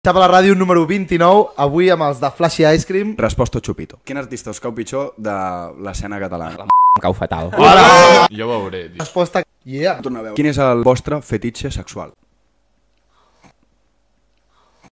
Xapa a la ràdio número 29, avui amb els de Flashy Ice Cream. Resposta Chupito. Quin artista us cau pitjor de l'escena catalana? La cau fatal. Hola! Jo veuré. Tio. Resposta... Yeah. Torna a veure. Quin és el vostre fetitxe sexual?